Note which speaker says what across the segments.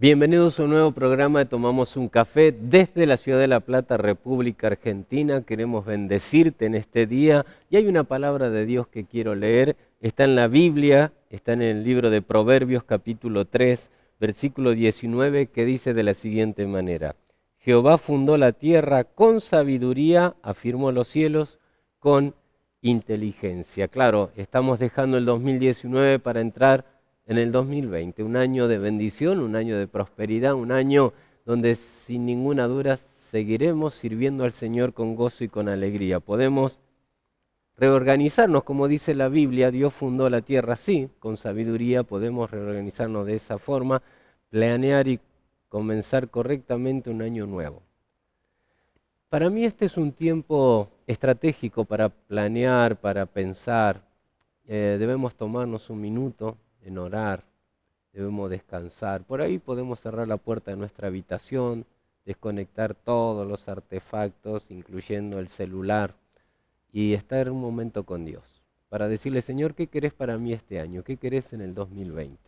Speaker 1: Bienvenidos a un nuevo programa de Tomamos un Café desde la ciudad de La Plata, República Argentina. Queremos bendecirte en este día y hay una palabra de Dios que quiero leer. Está en la Biblia, está en el libro de Proverbios capítulo 3, versículo 19, que dice de la siguiente manera. Jehová fundó la tierra con sabiduría, afirmó los cielos con inteligencia. Claro, estamos dejando el 2019 para entrar en el 2020, un año de bendición, un año de prosperidad, un año donde sin ninguna duda seguiremos sirviendo al Señor con gozo y con alegría. Podemos reorganizarnos, como dice la Biblia, Dios fundó la tierra así, con sabiduría podemos reorganizarnos de esa forma, planear y comenzar correctamente un año nuevo. Para mí este es un tiempo estratégico para planear, para pensar. Eh, debemos tomarnos un minuto en orar, debemos descansar. Por ahí podemos cerrar la puerta de nuestra habitación, desconectar todos los artefactos, incluyendo el celular, y estar un momento con Dios, para decirle, Señor, ¿qué querés para mí este año? ¿Qué querés en el 2020?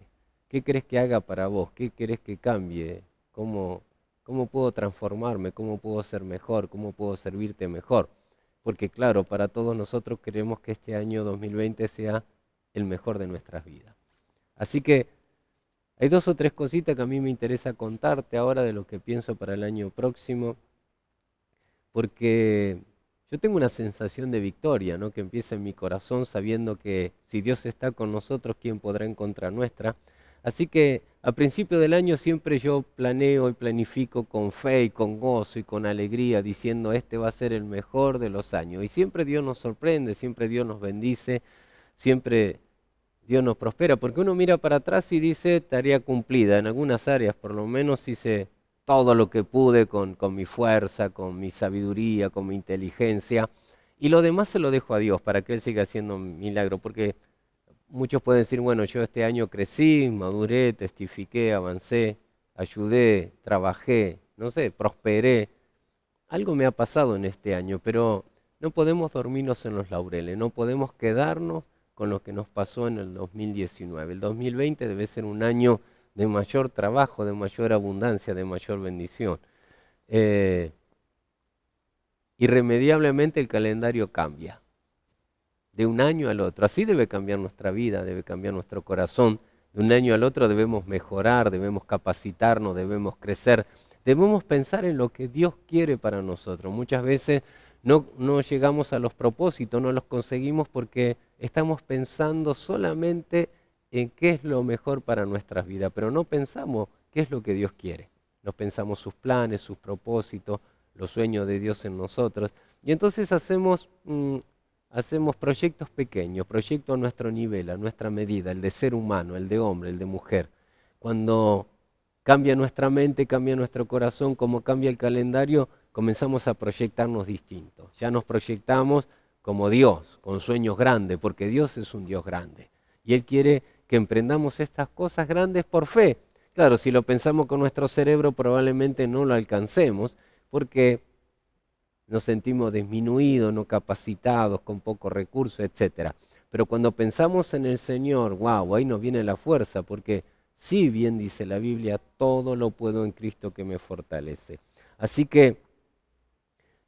Speaker 1: ¿Qué querés que haga para vos? ¿Qué querés que cambie? ¿Cómo, cómo puedo transformarme? ¿Cómo puedo ser mejor? ¿Cómo puedo servirte mejor? Porque claro, para todos nosotros queremos que este año 2020 sea el mejor de nuestras vidas. Así que hay dos o tres cositas que a mí me interesa contarte ahora de lo que pienso para el año próximo, porque yo tengo una sensación de victoria, ¿no? que empieza en mi corazón sabiendo que si Dios está con nosotros, ¿quién podrá en contra nuestra? Así que a principio del año siempre yo planeo y planifico con fe y con gozo y con alegría, diciendo este va a ser el mejor de los años. Y siempre Dios nos sorprende, siempre Dios nos bendice, siempre Dios nos prospera, porque uno mira para atrás y dice tarea cumplida, en algunas áreas por lo menos hice todo lo que pude con, con mi fuerza, con mi sabiduría, con mi inteligencia, y lo demás se lo dejo a Dios para que Él siga haciendo milagro, porque muchos pueden decir, bueno, yo este año crecí, maduré, testifiqué, avancé, ayudé, trabajé, no sé, prosperé. Algo me ha pasado en este año, pero no podemos dormirnos en los laureles, no podemos quedarnos con lo que nos pasó en el 2019. El 2020 debe ser un año de mayor trabajo, de mayor abundancia, de mayor bendición. Eh, irremediablemente el calendario cambia de un año al otro. Así debe cambiar nuestra vida, debe cambiar nuestro corazón. De un año al otro debemos mejorar, debemos capacitarnos, debemos crecer, debemos pensar en lo que Dios quiere para nosotros. Muchas veces no, llegamos a los propósitos, no los conseguimos porque estamos pensando solamente en qué es lo mejor para nuestras vidas, pero no pensamos qué es lo que Dios quiere. No pensamos sus planes, sus propósitos, los sueños de Dios en nosotros. Y entonces hacemos, mm, hacemos proyectos pequeños, proyectos a nuestro nivel, a nuestra medida, el de ser humano, el de hombre, el de mujer. Cuando cambia nuestra mente, cambia nuestro corazón, como cambia el calendario, comenzamos a proyectarnos distintos. Ya nos proyectamos como Dios, con sueños grandes, porque Dios es un Dios grande. Y Él quiere que emprendamos estas cosas grandes por fe. Claro, si lo pensamos con nuestro cerebro probablemente no lo alcancemos, porque nos sentimos disminuidos, no capacitados, con pocos recursos, etc. Pero cuando pensamos en el Señor, wow, ahí nos viene la fuerza, porque si bien dice la Biblia, todo lo puedo en Cristo que me fortalece. Así que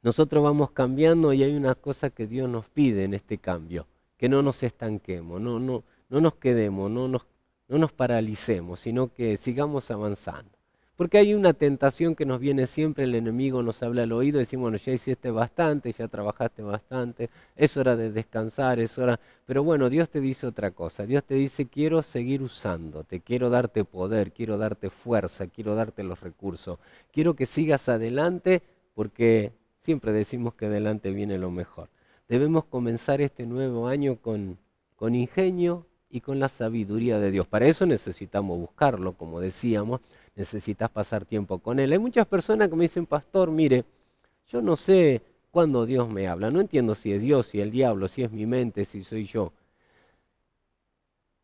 Speaker 1: nosotros vamos cambiando y hay una cosa que Dios nos pide en este cambio, que no nos estanquemos, no, no, no nos quedemos, no nos no nos paralicemos, sino que sigamos avanzando. Porque hay una tentación que nos viene siempre, el enemigo nos habla al oído, decimos, bueno, ya hiciste bastante, ya trabajaste bastante, es hora de descansar, es hora... Pero bueno, Dios te dice otra cosa, Dios te dice, quiero seguir usándote, quiero darte poder, quiero darte fuerza, quiero darte los recursos, quiero que sigas adelante porque siempre decimos que adelante viene lo mejor. Debemos comenzar este nuevo año con, con ingenio y con la sabiduría de Dios. Para eso necesitamos buscarlo, como decíamos, necesitas pasar tiempo con Él. Hay muchas personas que me dicen, pastor, mire, yo no sé cuándo Dios me habla, no entiendo si es Dios, si es el diablo, si es mi mente, si soy yo.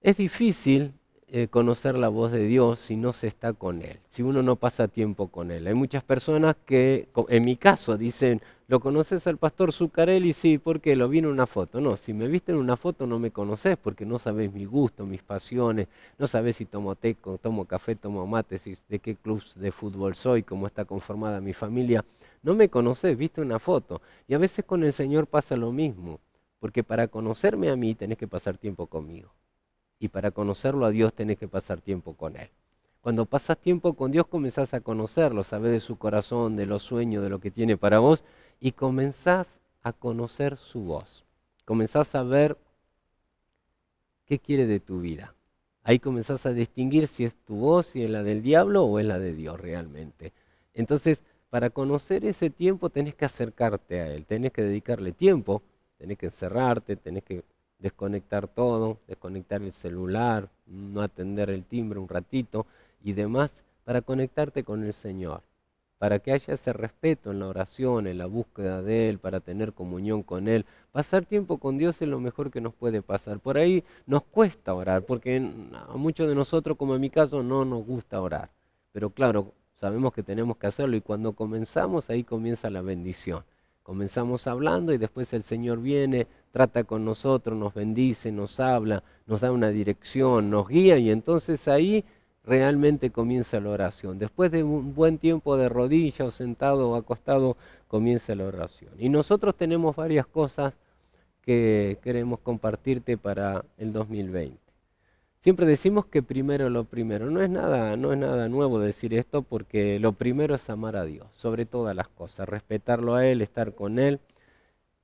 Speaker 1: Es difícil eh, conocer la voz de Dios si no se está con Él, si uno no pasa tiempo con Él. Hay muchas personas que, en mi caso, dicen, ¿lo conoces al pastor Zuccarelli? Sí, porque lo vi en una foto. No, si me viste en una foto no me conoces porque no sabes mi gusto, mis pasiones, no sabes si tomo té, tomo café, tomo mate, si, de qué club de fútbol soy, cómo está conformada mi familia. No me conoces, viste una foto. Y a veces con el Señor pasa lo mismo, porque para conocerme a mí tenés que pasar tiempo conmigo y para conocerlo a Dios tenés que pasar tiempo con Él. Cuando pasas tiempo con Dios comenzás a conocerlo, sabes de su corazón, de los sueños, de lo que tiene para vos y comenzás a conocer su voz. Comenzás a ver qué quiere de tu vida. Ahí comenzás a distinguir si es tu voz, si es la del diablo o es la de Dios realmente. Entonces, para conocer ese tiempo tenés que acercarte a Él, tenés que dedicarle tiempo, tenés que encerrarte, tenés que desconectar todo, desconectar el celular, no atender el timbre un ratito y demás, para conectarte con el Señor, para que haya ese respeto en la oración, en la búsqueda de Él, para tener comunión con Él. Pasar tiempo con Dios es lo mejor que nos puede pasar. Por ahí nos cuesta orar, porque a muchos de nosotros, como en mi caso, no nos gusta orar. Pero claro, sabemos que tenemos que hacerlo y cuando comenzamos ahí comienza la bendición. Comenzamos hablando y después el Señor viene, trata con nosotros, nos bendice, nos habla, nos da una dirección, nos guía y entonces ahí realmente comienza la oración. Después de un buen tiempo de rodillas o sentado o acostado, comienza la oración. Y nosotros tenemos varias cosas que queremos compartirte para el 2020. Siempre decimos que primero lo primero. No es nada, no es nada nuevo decir esto porque lo primero es amar a Dios, sobre todas las cosas, respetarlo a Él, estar con Él,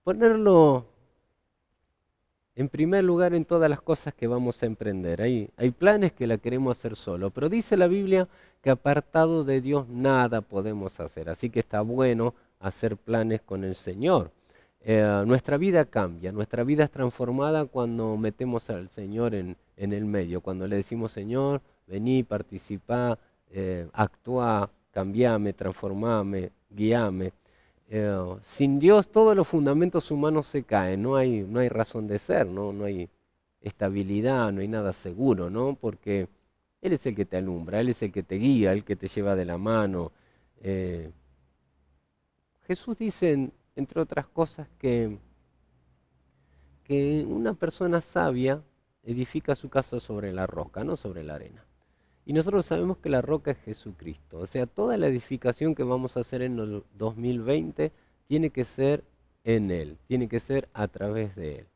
Speaker 1: ponerlo en primer lugar en todas las cosas que vamos a emprender. Hay, hay planes que la queremos hacer solo, pero dice la Biblia que apartado de Dios nada podemos hacer. Así que está bueno hacer planes con el Señor. Eh, nuestra vida cambia, nuestra vida es transformada cuando metemos al Señor en, el medio, cuando le decimos Señor, vení, participa, eh, actúa, cambiame, transformame, guíame. Eh, sin Dios todos los fundamentos humanos se caen, no hay, no hay razón de ser, ¿no? no hay estabilidad, no hay nada seguro, ¿no? porque Él es el que te alumbra, Él es el que te guía, el que te lleva de la mano. Eh, Jesús dice, entre otras cosas, que, que una persona sabia edifica su casa sobre la roca, no sobre la arena. Y nosotros sabemos que la roca es Jesucristo. O sea, toda la edificación que vamos a hacer en el 2020 tiene que ser en Él, tiene que ser a través de Él.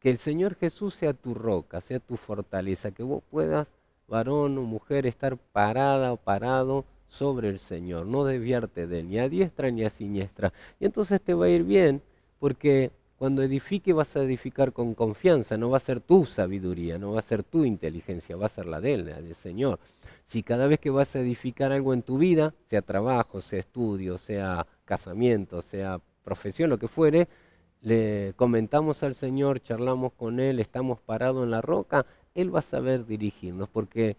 Speaker 1: Que el Señor Jesús sea tu roca, sea tu fortaleza, que vos puedas, varón o mujer, estar parada o parado sobre el Señor, no desviarte de Él, ni a diestra ni a siniestra. Y entonces te va a ir bien, porque cuando edifique vas a edificar con confianza, no va a ser tu sabiduría, no va a ser tu inteligencia, va a ser la de Él, la del Señor. Si cada vez que vas a edificar algo en tu vida, sea trabajo, sea estudio, sea casamiento, sea profesión, lo que fuere, le comentamos al Señor, charlamos con Él, estamos parados en la roca, Él va a saber dirigirnos, porque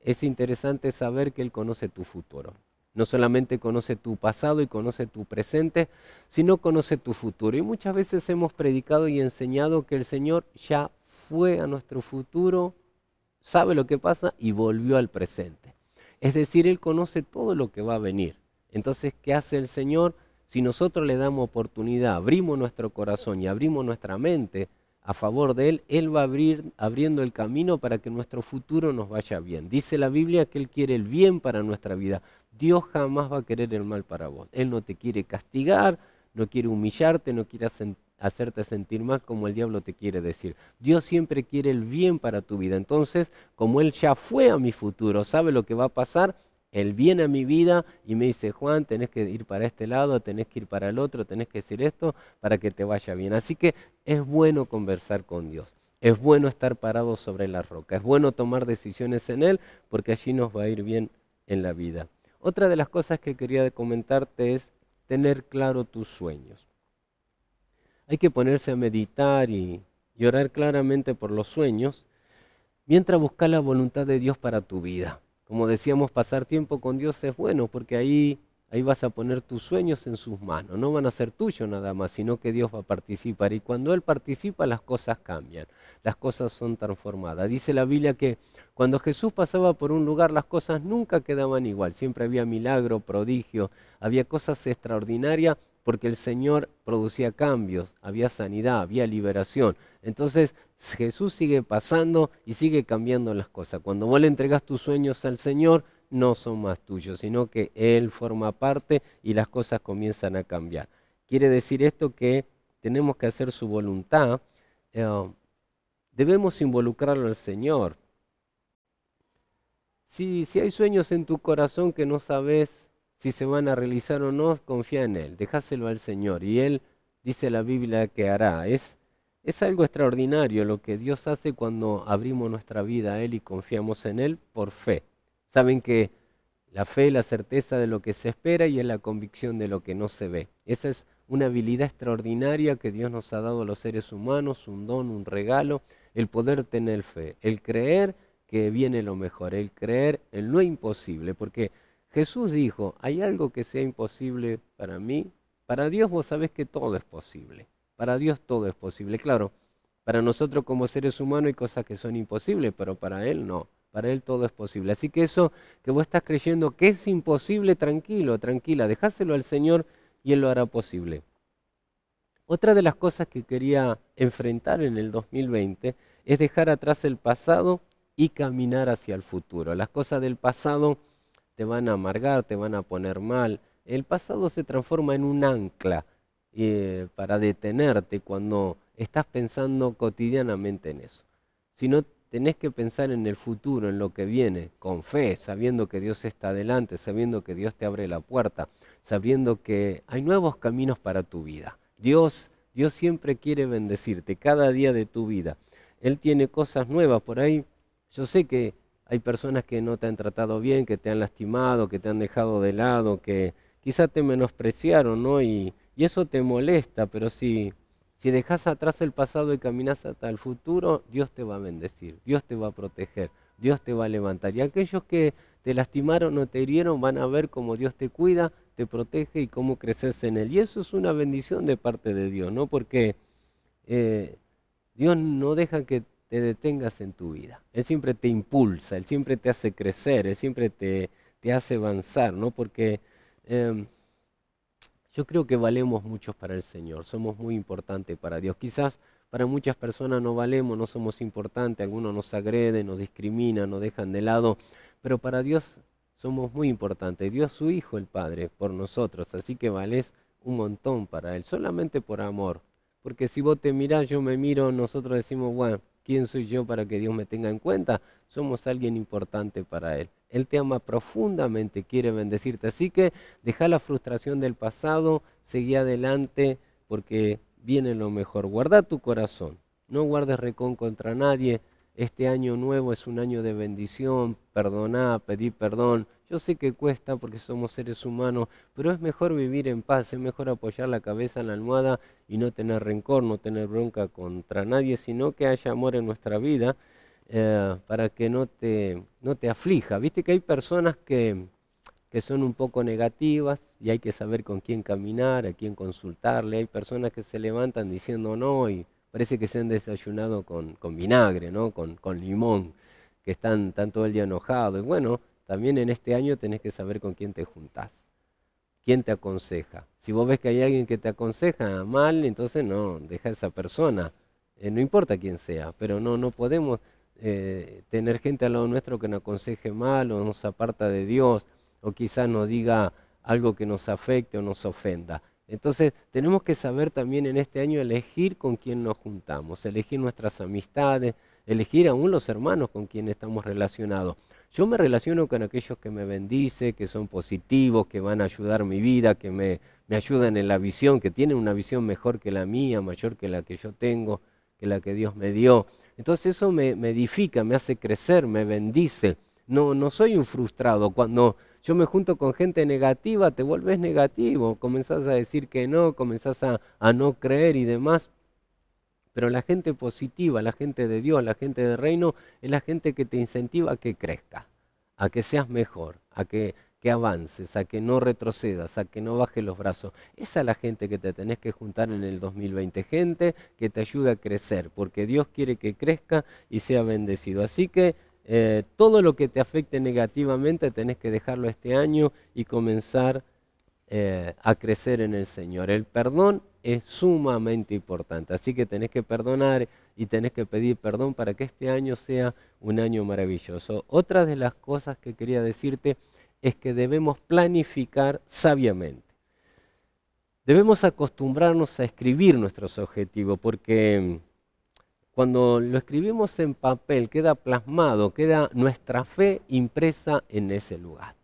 Speaker 1: es interesante saber que Él conoce tu futuro. No solamente conoce tu pasado y conoce tu presente, sino conoce tu futuro. Y muchas veces hemos predicado y enseñado que el Señor ya fue a nuestro futuro, sabe lo que pasa y volvió al presente. Es decir, Él conoce todo lo que va a venir. Entonces, ¿qué hace el Señor? Si nosotros le damos oportunidad, abrimos nuestro corazón y abrimos nuestra mente a favor de Él, Él va a abrir abriendo el camino para que nuestro futuro nos vaya bien. Dice la Biblia que Él quiere el bien para nuestra vida. Dios jamás va a querer el mal para vos. Él no te quiere castigar, no quiere humillarte, no quiere hacerte sentir mal como el diablo te quiere decir. Dios siempre quiere el bien para tu vida. Entonces, como Él ya fue a mi futuro, sabe lo que va a pasar, Él viene a mi vida y me dice, Juan, tenés que ir para este lado, tenés que ir para el otro, tenés que decir esto para que te vaya bien. Así que es bueno conversar con Dios. Es bueno estar parado sobre la roca. Es bueno tomar decisiones en Él porque allí nos va a ir bien en la vida. Otra de las cosas que quería comentarte es tener claro tus sueños. Hay que ponerse a meditar y, orar claramente por los sueños, mientras buscar la voluntad de Dios para tu vida. Como decíamos, pasar tiempo con Dios es bueno porque ahí, ahí vas a poner tus sueños en sus manos. No van a ser tuyos nada más, sino que Dios va a participar. Y cuando Él participa, las cosas cambian, las cosas son transformadas. Dice la Biblia que cuando Jesús pasaba por un lugar, las cosas nunca quedaban igual. Siempre había milagro, prodigio, había cosas extraordinarias porque el Señor producía cambios, había sanidad, había liberación. Entonces Jesús sigue pasando y sigue cambiando las cosas. Cuando vos le entregas tus sueños al Señor, no son más tuyos, sino que Él forma parte y las cosas comienzan a cambiar. Quiere decir esto que tenemos que hacer su voluntad, eh, debemos involucrarlo al Señor. Si, si hay sueños en tu corazón que no sabes si se van a realizar o no, confía en Él, dejáselo al Señor y Él dice la Biblia que hará. Es, es algo extraordinario lo que Dios hace cuando abrimos nuestra vida a Él y confiamos en Él por fe. Saben que la fe es la certeza de lo que se espera y es la convicción de lo que no se ve. Esa es una habilidad extraordinaria que Dios nos ha dado a los seres humanos, un don, un regalo, el poder tener fe, el creer que viene lo mejor, el creer en lo imposible, porque Jesús dijo, ¿hay algo que sea imposible para mí? Para Dios vos sabés que todo es posible. Para Dios todo es posible. Claro, para nosotros como seres humanos hay cosas que son imposibles, pero para Él no. Para Él todo es posible. Así que eso que vos estás creyendo que es imposible, tranquilo, tranquila, dejáselo al Señor y Él lo hará posible. Otra de las cosas que quería enfrentar en el 2020 es dejar atrás el pasado y caminar hacia el futuro. Las cosas del pasado te van a amargar, te van a poner mal. El pasado se transforma en un ancla eh, para detenerte cuando estás pensando cotidianamente en eso. Si no tenés que pensar en el futuro, en lo que viene, con fe, sabiendo que Dios está adelante, sabiendo que Dios te abre la puerta, sabiendo que hay nuevos caminos para tu vida. Dios, Dios siempre quiere bendecirte cada día de tu vida. Él tiene cosas nuevas por ahí. Yo sé que hay personas que no te han tratado bien, que te han lastimado, que te han dejado de lado, que quizá te menospreciaron, ¿no? Y, eso te molesta, pero si, si dejas atrás el pasado y caminas hasta el futuro, Dios te va a bendecir, Dios te va a proteger, Dios te va a levantar. Y aquellos que te lastimaron o te hirieron van a ver cómo Dios te cuida, te protege y cómo creces en Él. Y eso es una bendición de parte de Dios, ¿no? Porque eh, Dios no deja que te detengas en tu vida. Él siempre te impulsa, Él siempre te hace crecer, Él siempre te, te hace avanzar, ¿no? Porque em, yo creo que valemos mucho para el Señor, somos muy importantes para Dios. Quizás para muchas personas no valemos, no somos importantes, algunos nos agreden, nos discriminan, nos dejan de lado, pero para Dios somos muy importantes. Dios su Hijo, el Padre, por nosotros, así que vales un montón para Él, solamente por amor. Porque si vos te mirás, yo me miro, nosotros decimos, bueno, ¿Quién soy yo para que Dios me tenga en cuenta? Somos alguien importante para Él. Él te ama profundamente, quiere bendecirte. Así que deja la frustración del pasado, seguí adelante porque viene lo mejor. Guarda tu corazón, no guardes recón contra nadie. Este año nuevo es un año de bendición, perdoná, pedí perdón, yo sé que cuesta porque somos seres humanos, pero es mejor vivir en paz, es mejor apoyar la cabeza en la almohada y no tener rencor, no tener bronca contra nadie, sino que haya amor en nuestra vida eh, para que no te, no te aflija. Viste que hay personas que, que son un poco negativas y hay que saber con quién caminar, a quién consultarle. Hay personas que se levantan diciendo no y parece que se han desayunado con, con vinagre, ¿no? con, con limón, que están, están todo el día enojados. Y bueno, también en este año tenés que saber con quién te juntás, quién te aconseja. Si vos ves que hay alguien que te aconseja mal, entonces no, deja a esa persona, eh, no importa quién sea, pero no, no podemos eh, tener gente al lado nuestro que nos aconseje mal o nos aparta de Dios o quizás nos diga algo que nos afecte o nos ofenda. Entonces tenemos que saber también en este año elegir con quién nos juntamos, elegir nuestras amistades, elegir aún los hermanos con quienes estamos relacionados. Yo me relaciono con aquellos que me bendicen, que son positivos, que van a ayudar mi vida, que me, ayudan en la visión, que tienen una visión mejor que la mía, mayor que la que yo tengo, que la que Dios me dio. Entonces eso me, me edifica, me hace crecer, me bendice. No, no soy un frustrado. Cuando yo me junto con gente negativa, te vuelves negativo, comenzás a decir que no, comenzás a, a no creer y demás. Pero la gente positiva, la gente de Dios, la gente del reino, es la gente que te incentiva a que crezca, a que seas mejor, a que, que avances, a que no retrocedas, a que no bajes los brazos. Esa es la gente que te tenés que juntar en el 2020, gente que te ayude a crecer, porque Dios quiere que crezca y sea bendecido. Así que eh, todo lo que te afecte negativamente tenés que dejarlo este año y comenzar eh, a crecer en el Señor. El perdón es sumamente importante. Así que tenés que perdonar y tenés que pedir perdón para que este año sea un año maravilloso. Otra de las cosas que quería decirte es que debemos planificar sabiamente. Debemos acostumbrarnos a escribir nuestros objetivos porque cuando lo escribimos en papel queda plasmado, queda nuestra fe impresa en ese lugar.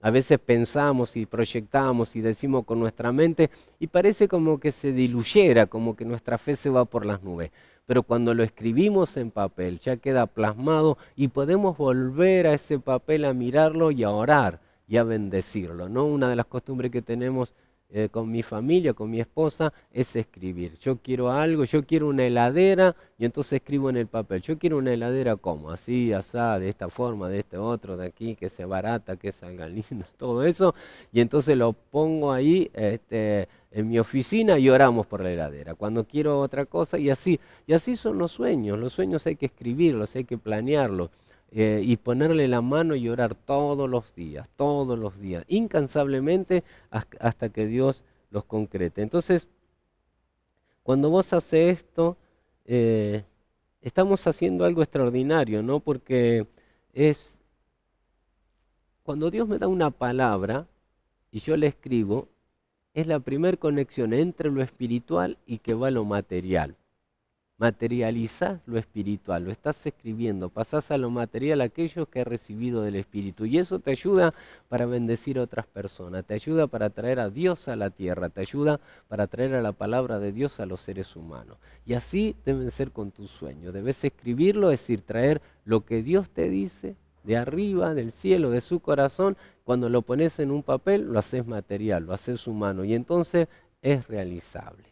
Speaker 1: A veces pensamos y proyectamos y decimos con nuestra mente y parece como que se diluyera, como que nuestra fe se va por las nubes. Pero cuando lo escribimos en papel ya queda plasmado y podemos volver a ese papel a mirarlo y a orar y a bendecirlo. ¿no? Una de las costumbres que tenemos eh, con mi familia, con mi esposa, es escribir. Yo quiero algo, yo quiero una heladera y entonces escribo en el papel. Yo quiero una heladera como, así, asá, de esta forma, de este otro, de aquí, que sea barata, que salga linda, todo eso. Y entonces lo pongo ahí este, en mi oficina y oramos por la heladera. Cuando quiero otra cosa y así. Y así son los sueños. Los sueños hay que escribirlos, hay que planearlos. Eh, y ponerle la mano y orar todos los días, todos los días, incansablemente hasta que Dios los concrete. Entonces, cuando vos haces esto, eh, estamos haciendo algo extraordinario, ¿no? Porque es, cuando Dios me da una palabra y yo la escribo, es la primera conexión entre lo espiritual y que va lo material materializás lo espiritual, lo estás escribiendo, pasás a lo material aquello que has recibido del Espíritu. Y eso te ayuda para bendecir a otras personas, te ayuda para traer a Dios a la tierra, te ayuda para traer a la palabra de Dios a los seres humanos. Y así deben ser con tus sueños. Debes escribirlo, es decir, traer lo que Dios te dice de arriba, del cielo, de su corazón. Cuando lo pones en un papel, lo haces material, lo haces humano. Y entonces es realizable.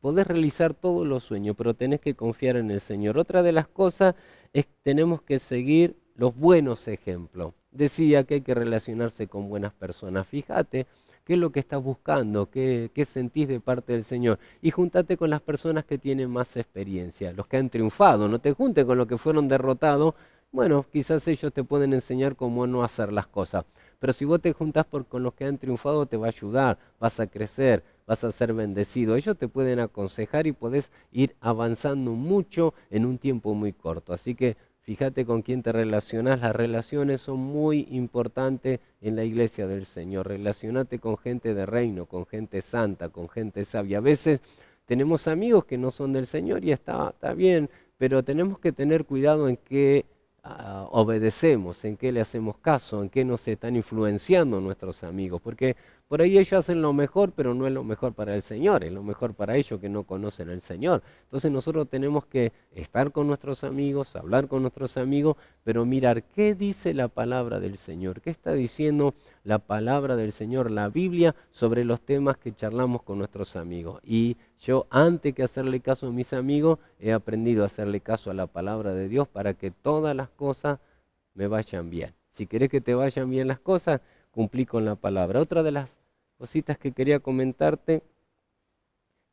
Speaker 1: Podés realizar todos los sueños, pero tenés que confiar en el Señor. Otra de las cosas es que tenemos que seguir los buenos ejemplos. Decía que hay que relacionarse con buenas personas. Fíjate qué es lo que estás buscando, qué, qué sentís de parte del Señor. Y juntate con las personas que tienen más experiencia, los que han triunfado. No te juntes con los que fueron derrotados. Bueno, quizás ellos te pueden enseñar cómo no hacer las cosas. Pero si vos te juntás con los que han triunfado, te va a ayudar, vas a crecer, vas a ser bendecido. Ellos te pueden aconsejar y podés ir avanzando mucho en un tiempo muy corto. Así que fíjate con quién te relacionas. Las relaciones son muy importantes en la iglesia del Señor. Relacionate con gente de reino, con gente santa, con gente sabia. A veces tenemos amigos que no son del Señor y está, está bien, pero tenemos que tener cuidado en qué obedecemos, en qué le hacemos caso, en qué nos están influenciando nuestros amigos, porque por ahí ellos hacen lo mejor, pero no es lo mejor para el Señor, es lo mejor para ellos que no conocen al Señor. Entonces nosotros tenemos que estar con nuestros amigos, hablar con nuestros amigos, pero mirar qué dice la palabra del Señor, qué está diciendo la palabra del Señor, la Biblia, sobre los temas que charlamos con nuestros amigos. Y yo, antes que hacerle caso a mis amigos, he aprendido a hacerle caso a la palabra de Dios para que todas las cosas me vayan bien. Si querés que te vayan bien las cosas, cumplí con la palabra. Otra de las cositas que quería comentarte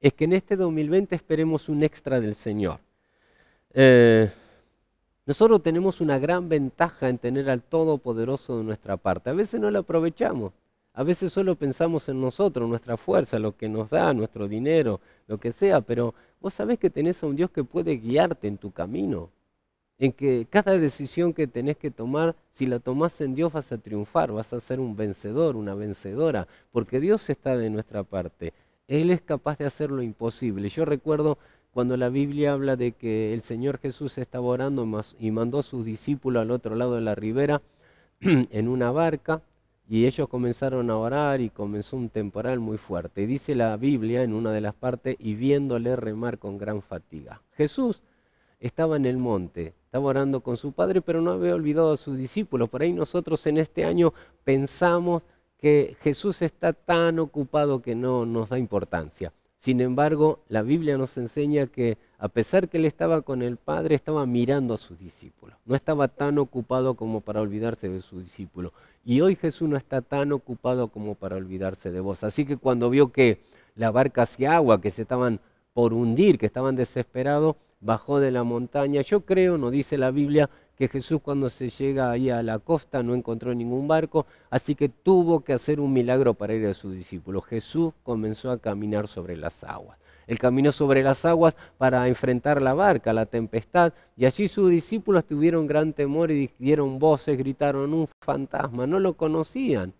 Speaker 1: es que en este 2020 esperemos un extra del Señor. Eh, nosotros tenemos una gran ventaja en tener al Todopoderoso de nuestra parte. A veces no lo aprovechamos. A veces solo pensamos en nosotros, nuestra fuerza, lo que nos da, nuestro dinero, lo que sea, pero vos sabés que tenés a un Dios que puede guiarte en tu camino. En que cada decisión que tenés que tomar, si la tomás en Dios vas a triunfar, vas a ser un vencedor, una vencedora, porque Dios está de nuestra parte. Él es capaz de hacer lo imposible. Yo recuerdo cuando la Biblia habla de que el Señor Jesús estaba orando y mandó a sus discípulos al otro lado de la ribera en una barca y ellos comenzaron a orar y comenzó un temporal muy fuerte. Y dice la Biblia en una de las partes, y viéndole remar con gran fatiga. Jesús estaba en el monte, estaba orando con su Padre, pero no había olvidado a sus discípulos. Por ahí nosotros en este año pensamos que Jesús está tan ocupado que no nos da importancia. Sin embargo, la Biblia nos enseña que a pesar que él estaba con el Padre, estaba mirando a sus discípulos. No estaba tan ocupado como para olvidarse de sus discípulos. Y hoy Jesús no está tan ocupado como para olvidarse de vos. Así que cuando vio que la barca hacía agua, que se estaban por hundir, que estaban desesperados, bajó de la montaña. Yo creo, no dice la Biblia, que Jesús cuando se llega ahí a la costa no encontró ningún barco, así que tuvo que hacer un milagro para ir a sus discípulos. Jesús comenzó a caminar sobre las aguas. Él caminó sobre las aguas para enfrentar la barca, la tempestad, y allí sus discípulos tuvieron gran temor y dieron voces, gritaron un fantasma, no lo conocían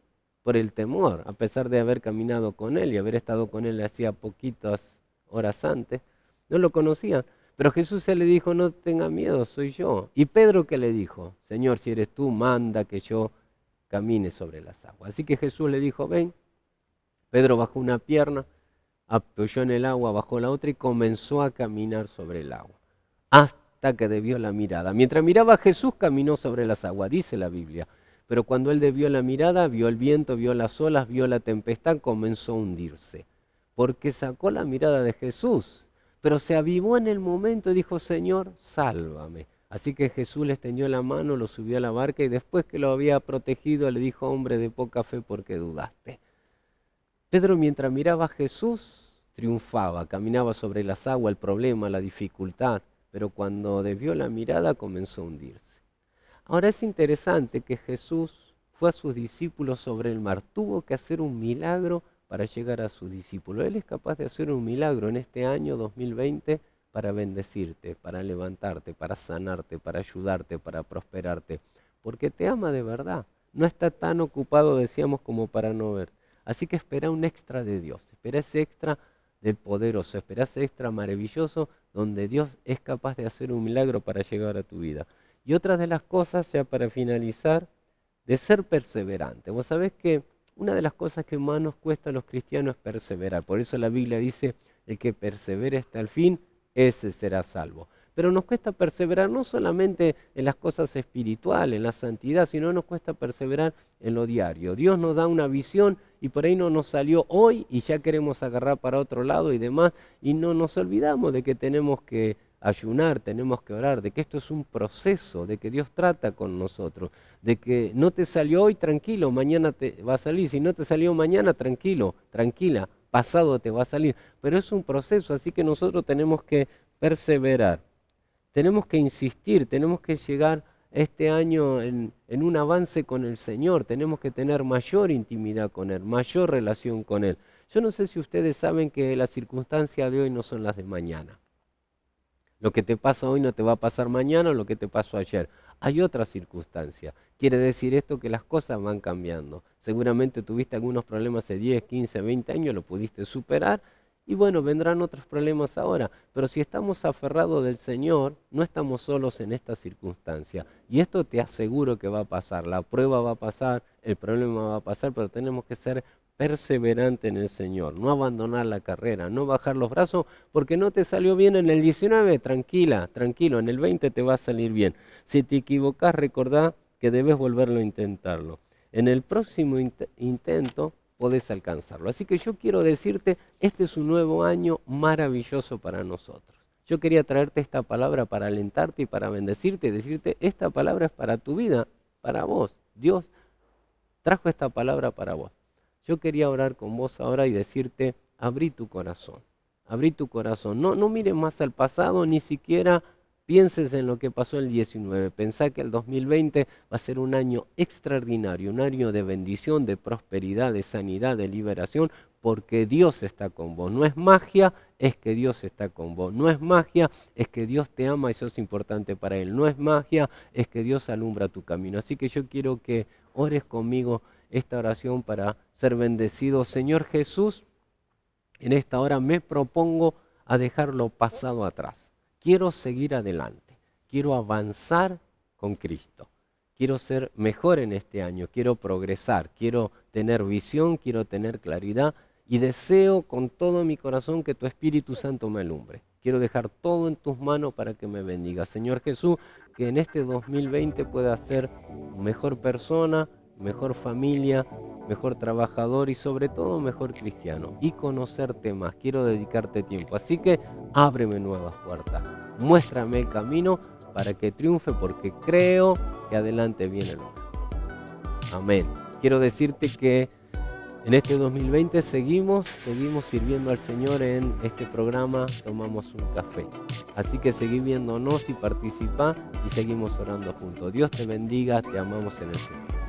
Speaker 1: por el temor, a pesar de haber caminado con él y haber estado con él hacía poquitas horas antes, no lo conocían. Pero Jesús se le dijo, no tenga miedo, soy yo. ¿Y Pedro qué le dijo? Señor, si eres tú, manda que yo camine sobre las aguas. Así que Jesús le dijo, ven. Pedro bajó una pierna, apoyó en el agua, bajó la otra y comenzó a caminar sobre el agua. Hasta que debió la mirada. Mientras miraba a Jesús, caminó sobre las aguas, dice la Biblia. Pero cuando él debió la mirada, vio el viento, vio las olas, vio la tempestad, comenzó a hundirse. Porque sacó la mirada de Jesús pero se avivó en el momento y dijo, Señor, sálvame. Así que Jesús le extendió la mano, lo subió a la barca y después que lo había protegido le dijo, hombre de poca fe, ¿por qué dudaste? Pedro mientras miraba a Jesús triunfaba, caminaba sobre las aguas, el problema, la dificultad, pero cuando desvió la mirada comenzó a hundirse. Ahora es interesante que Jesús fue a sus discípulos sobre el mar, tuvo que hacer un milagro para llegar a sus discípulos. Él es capaz de hacer un milagro en este año 2020 para bendecirte, para levantarte, para sanarte, para ayudarte, para prosperarte, porque te ama de verdad. No está tan ocupado, decíamos, como para no ver. Así que espera un extra de Dios, espera ese extra del poderoso, espera ese extra maravilloso donde Dios es capaz de hacer un milagro para llegar a tu vida. Y otra de las cosas, ya para finalizar, de ser perseverante. Vos sabés que una de las cosas que más nos cuesta a los cristianos es perseverar. Por eso la Biblia dice, el que persevere hasta el fin, ese será salvo. Pero nos cuesta perseverar no solamente en las cosas espirituales, en la santidad, sino nos cuesta perseverar en lo diario. Dios nos da una visión y por ahí no nos salió hoy y ya queremos agarrar para otro lado y demás y no nos olvidamos de que tenemos que ayunar, tenemos que orar, de que esto es un proceso, de que Dios trata con nosotros, de que no te salió hoy, tranquilo, mañana te va a salir, si no te salió mañana, tranquilo, tranquila, pasado te va a salir, pero es un proceso, así que nosotros tenemos que perseverar, tenemos que insistir, tenemos que llegar este año en, en un avance con el Señor, tenemos que tener mayor intimidad con Él, mayor relación con Él. Yo no sé si ustedes saben que las circunstancias de hoy no son las de mañana. Lo que te pasa hoy no te va a pasar mañana o lo que te pasó ayer. Hay otra circunstancia. Quiere decir esto que las cosas van cambiando. Seguramente tuviste algunos problemas hace 10, 15, 20 años, lo pudiste superar y bueno, vendrán otros problemas ahora. Pero si estamos aferrados del Señor, no estamos solos en esta circunstancia. Y esto te aseguro que va a pasar. La prueba va a pasar, el problema va a pasar, pero tenemos que ser perseverante en el Señor, no abandonar la carrera, no bajar los brazos porque no te salió bien en el 19, tranquila, tranquilo, en el 20 te va a salir bien. Si te equivocas, recordá que debes volverlo a intentarlo. En el próximo intento podés alcanzarlo. Así que yo quiero decirte, este es un nuevo año maravilloso para nosotros. Yo quería traerte esta palabra para alentarte y para bendecirte y decirte, esta palabra es para tu vida, para vos. Dios trajo esta palabra para vos. Yo quería orar con vos ahora y decirte, abrí tu corazón, abrí tu corazón. No, no mires más al pasado, ni siquiera pienses en lo que pasó el 19. Pensá que el 2020 va a ser un año extraordinario, un año de bendición, de prosperidad, de sanidad, de liberación, porque Dios está con vos. No es magia, es que Dios está con vos. No es magia, es que Dios te ama, eso es importante para Él. No es magia, es que Dios alumbra tu camino. Así que yo quiero que ores conmigo esta oración para ser bendecido. Señor Jesús, en esta hora me propongo a dejar lo pasado atrás. Quiero seguir adelante, quiero avanzar con Cristo. Quiero ser mejor en este año, quiero progresar, quiero tener visión, quiero tener claridad y deseo con todo mi corazón que tu Espíritu Santo me alumbre. Quiero dejar todo en tus manos para que me bendiga. Señor Jesús, que en este 2020 pueda ser mejor persona, mejor familia, mejor trabajador y sobre todo mejor cristiano. Y conocerte más, quiero dedicarte tiempo. Así que ábreme nuevas puertas, muéstrame el camino para que triunfe porque creo que adelante viene lo mejor. Amén. Quiero decirte que en este 2020 seguimos, seguimos sirviendo al Señor en este programa Tomamos un café. Así que seguí viéndonos y participa y seguimos orando juntos. Dios te bendiga, te amamos en el Señor.